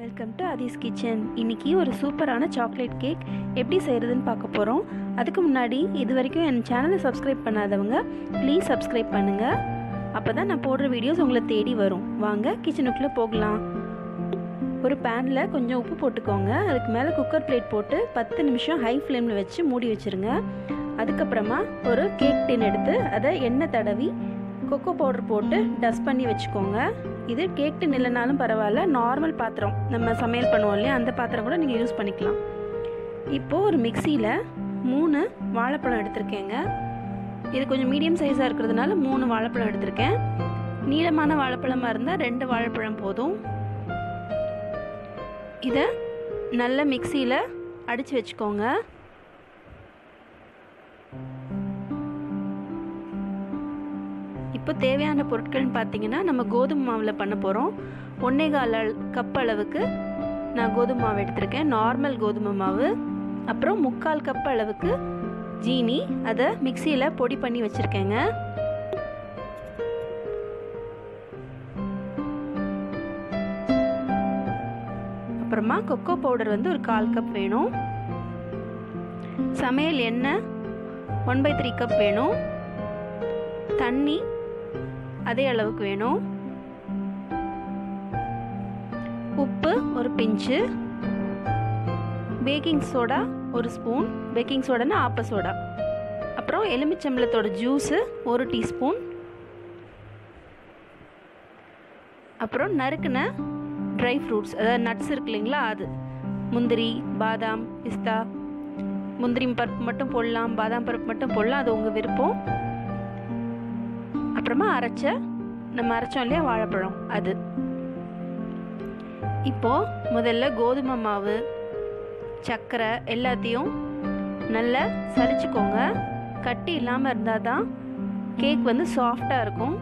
Welcome to அதீஸ் kitchen இன்னைக்கு ஒரு சூப்பரான சாக்லேட் கேக் எப்படி செய்கிறதுன்னு பார்க்க போகிறோம் அதுக்கு முன்னாடி இது வரைக்கும் என் சேனலை சப்ஸ்கிரைப் பண்ணாதவங்க ப்ளீஸ் சப்ஸ்கிரைப் பண்ணுங்கள் அப்போ தான் நான் போடுற வீடியோஸ் உங்களை தேடி வரும். வாங்க கிச்சனுக்குள்ளே போகலாம். ஒரு பேனில் கொஞ்சம் உப்பு போட்டுக்கோங்க. அதுக்கு மேலே குக்கர் பிளேட் போட்டு பத்து நிமிஷம் ஹை ஃப்ளேமில் வச்சு மூடி வச்சுருங்க. அதுக்கப்புறமா ஒரு கேக் டின் எடுத்து அதை எண்ணெய் தடவி கொக்கோ பவுடர் போட்டு டஸ்ட் பண்ணி வச்சுக்கோங்க. இது கேக் டின் பரவாயில்ல. நார்மல் பாத்திரம் நம்ம சமையல் பண்ணுவோம் இல்லையா? அந்த பாத்திரம் கூட நீங்கள் யூஸ் பண்ணிக்கலாம். இப்போது ஒரு மிக்சியில் மூணு வாழைப்பழம் எடுத்திருக்கேங்க. இது கொஞ்சம் மீடியம் சைஸாக இருக்கிறதுனால மூணு வாழைப்பழம் எடுத்திருக்கேன். நீளமான வாழைப்பழமாக இருந்தால் ரெண்டு வாழைப்பழம் போதும். இதை நல்ல மிக்சியில் அடித்து வச்சுக்கோங்க. இப்போ தேவையான பொருட்கள்னு பார்த்தீங்கன்னா நம்ம கோதுமை மாவில் பண்ண போகிறோம் ஒன்றே கால் கப் அளவுக்கு நான் கோதுமை மாவு எடுத்திருக்கேன். நார்மல் கோதுமை மாவு. அப்புறம் முக்கால் கப் அளவுக்கு ஜீனி. அதை மிக்சியில் பொடி பண்ணி வச்சுருக்கேங்க. அப்புறமா கொக்கோ பவுடர் வந்து ஒரு கால் கப் வேணும். சமையல் எண்ணெய் ஒன் பை த்ரீ கப் வேணும். தண்ணி அதே அளவுக்கு வேணும். உப்பு ஒரு பிஞ்சு. பேக்கிங் சோடா ஒரு ஸ்பூன் பேக்கிங் சோடானா ஆப்ப சோடா அப்புறம் எலுமிச்சம்பழத்தோட ஜூஸு ஒரு டீஸ்பூன் அப்புறம் நறுக்குன ட்ரை ஃப்ரூட்ஸ் அதாவது நட்ஸ் இருக்கு இல்லைங்களா அது. முந்திரி பாதாம் பிஸ்தா. முந்திரி பருப்பு மட்டும் போடலாம் பாதாம் பருப்பு மட்டும் போடலாம் அது உங்கள் விருப்பம். அப்புறமா அரைச்ச நம்ம அரைச்சோம் இல்லையா வாழைப்பழம் அது. இப்போ முதல்ல கோதுமை மாவு சர்க்கரை எல்லாத்தையும் நல்லா சலிச்சுக்கோங்க கட்டி இல்லாமல் இருந்தால் தான் கேக் வந்து சாஃப்டாக இருக்கும்.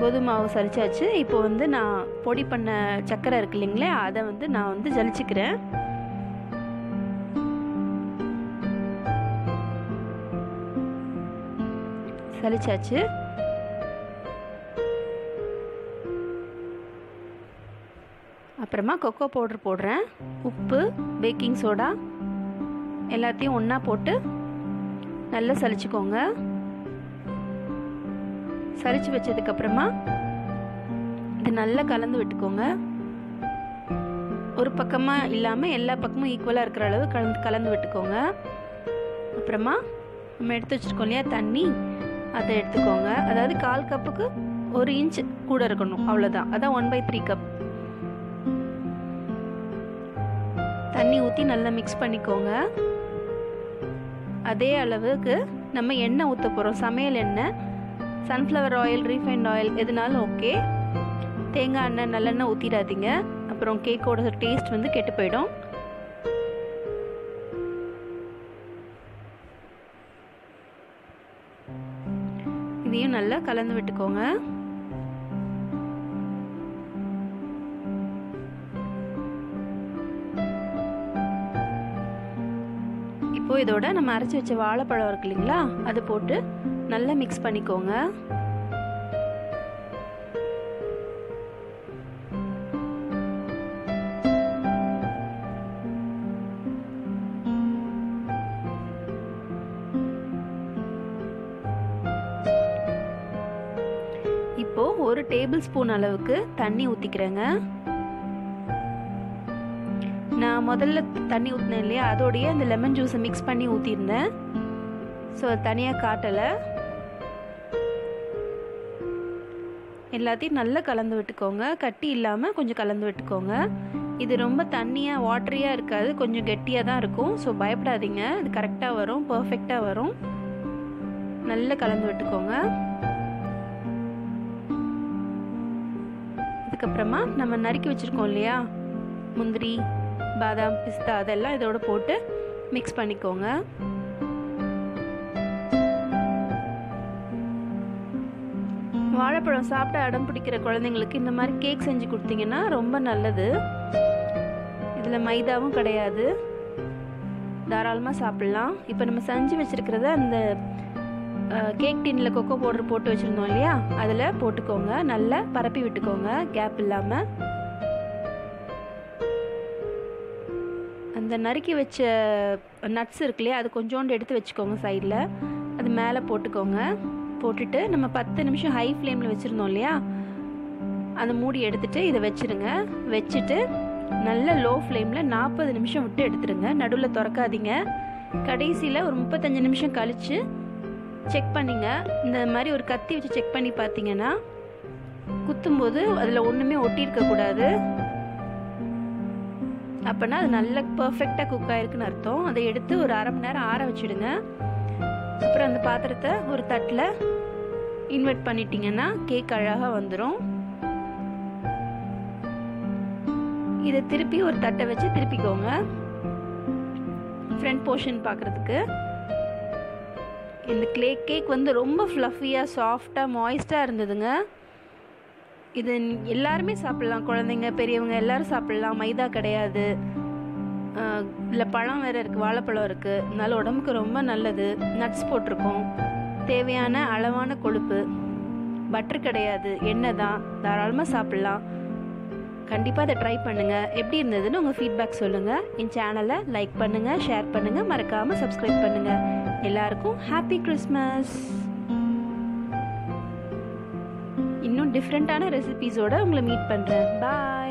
கோதுமை மாவு சலிச்சாச்சு இப்போ வந்து நான் பொடி பண்ண சர்க்கரை இருக்கு இல்லைங்களே அதை வந்து நான் வந்து ஜலிச்சுக்கிறேன் சலிச்சாச்சு அப்புறமா கொக்கோ பவுடர் போடுறேன். உப்பு பேக்கிங் சோடா எல்லாத்தையும் ஒன்றா போட்டு நல்லா சலிச்சுக்கோங்க சளிச்சு வச்சதுக்கப்புறமா இது நல்லா கலந்து விட்டுக்கோங்க. ஒரு பக்கமாக இல்லாமல் எல்லா பக்கமும் ஈக்குவலாக இருக்கிற அளவு கலந்து கலந்து விட்டுக்கோங்க. அப்புறமா நம்ம எடுத்து வச்சுருக்கோம் இல்லையா தண்ணி. அதை எடுத்துக்கோங்க. அதாவது கால் கப்புக்கு ஒரு இன்ச் கூட இருக்கணும். அவ்வளோதான் அதான் ஒன் பை த்ரீ கப் தண்ணி ஊற்றி நல்லா மிக்ஸ் பண்ணிக்கோங்க. அதே அளவுக்கு நம்ம எண்ணெய் ஊற்ற போகிறோம் சமையல் எண்ணெய் சன்ஃப்ளவர் ஆயில் ரீஃபைண்ட் ஆயில் எதுனாலும் ஓகே தேங்காய் எண்ணெய் நல்லெண்ணெய் ஊற்றிடாதீங்க அப்புறம் கேக்கோட டேஸ்ட் வந்து கெட்டு போயிடும். இதையும் நல்லா கலந்து விட்டுக்கோங்க. இப்போ இதோட நம்ம அரைச்சி வச்ச வாழைப்பழம் இருக்கு இல்லைங்களா? அது போட்டு நல்லா மிக்ஸ் பண்ணிக்கோங்க. ஒரு டேபிள் ஸ்பூன் அளவுக்கு தண்ணி ஊற்றிக்கிறேங்க நான் முதல்ல தண்ணி ஊற்றினேன் இல்லையா? அதோடைய அந்த லெமன் ஜூஸை மிக்ஸ் பண்ணி ஊற்றிருந்தேன் ஸோ தனியாக காட்டலை. எல்லாத்தையும் நல்லா கலந்து விட்டுக்கோங்க. கட்டி இல்லாமல் கொஞ்சம் கலந்து விட்டுக்கோங்க. இது ரொம்ப தண்ணியாக வாட்டரியாக இருக்காது. கொஞ்சம் கெட்டியாக தான் இருக்கும். ஸோ பயப்படாதீங்க. இது கரெக்டாக வரும் பர்ஃபெக்டாக வரும். நல்லா கலந்து விட்டுக்கோங்க. அதுக்கப்புறமா நம்ம நறுக்கி வச்சுருக்கோம் இல்லையா? முந்திரி பாதாம் பிஸ்தா அதெல்லாம் இதோட போட்டு மிக்ஸ் பண்ணிக்கோங்க. வாழைப்பழம் சாப்பிட அடம் பிடிக்கிற குழந்தைங்களுக்கு இந்த மாதிரி கேக் செஞ்சு கொடுத்தீங்கன்னா ரொம்ப நல்லது. இதில் மைதாவும் கிடையாது. தாராளமாக சாப்பிட்லாம். இப்போ நம்ம செஞ்சு வச்சுருக்கிறத அந்த கேக் டின்னில் கொக்கோ பவுடர் போட்டு வச்சுருந்தோம் இல்லையா? அதில் போட்டுக்கோங்க. நல்லா பரப்பி விட்டுக்கோங்க. கேப் இல்லாமல் அந்த நறுக்கி வச்ச நட்ஸ் இருக்கு இல்லையா அது கொஞ்சோண்டு எடுத்து வச்சுக்கோங்க சைடில் அது மேலே போட்டுக்கோங்க. போட்டுட்டு நம்ம பத்து நிமிஷம் ஹை ஃப்ளேமில் வச்சுருந்தோம் இல்லையா? அந்த மூடி எடுத்துட்டு இதை வச்சுருங்க. வச்சுட்டு நல்ல லோ ஃப்ளேமில் நாற்பது நிமிஷம் விட்டு எடுத்துருங்க. நடுவில் திறக்காதீங்க. கடைசியில் ஒரு முப்பத்தஞ்சு நிமிஷம் கழித்து செக் பண்ணிங்க. இந்த மாதிரி ஒரு கத்தி வச்சு செக் பண்ணி பார்த்தீங்கன்னா குத்தும்போது அதில் ஒன்றுமே ஒட்டியிருக்கக்கூடாது அப்போனா அது நல்ல பர்ஃபெக்டாக குக் ஆயிருக்குன்னு அர்த்தம். அதை எடுத்து ஒரு அரை மணி நேரம் ஆற வச்சுடுங்க. அப்புறம் அந்த பாத்திரத்தை ஒரு தட்டில் இன்வெர்ட் பண்ணிட்டீங்கன்னா கேக் அழகாக வந்துடும் இதை திருப்பி ஒரு தட்டை வச்சு திருப்பிக்கோங்க. ஃப்ரண்ட் போர்ஷன் பார்க்குறதுக்கு. இந்த க்ளே கேக் வந்து ரொம்ப ஃப்ளஃபியாக சாஃப்டாக மாய்ஸ்டாக இருந்ததுங்க. இது எல்லாருமே சாப்பிட்லாம். குழந்தைங்க பெரியவங்க எல்லாரும் சாப்பிட்லாம். மைதா கிடையாது. இல்லை பழம் வேறு இருக்குது வாழைப்பழம் இருக்குது அதனால் உடம்புக்கு ரொம்ப நல்லது. நட்ஸ் போட்டிருக்கோம். தேவையான அளவான கொழுப்பு. பட்டர் கிடையாது. எண்ணெய் தான். தாராளமாக சாப்பிட்லாம். கண்டிப்பாக அதை ட்ரை பண்ணுங்கள் எப்படி இருந்ததுன்னு உங்கள் ஃபீட்பேக் சொல்லுங்கள் என் சேனலை லைக் பண்ணுங்கள் ஷேர் பண்ணுங்கள் மறக்காமல் சப்ஸ்கிரைப் பண்ணுங்கள் எல்லாருக்கும் ஹாப்பி கிறிஸ்மஸ் இன்னும் டிஃப்ரெண்ட்டான ரெசிபீஸோடு உங்களை மீட் பண்ணுறேன் பாய்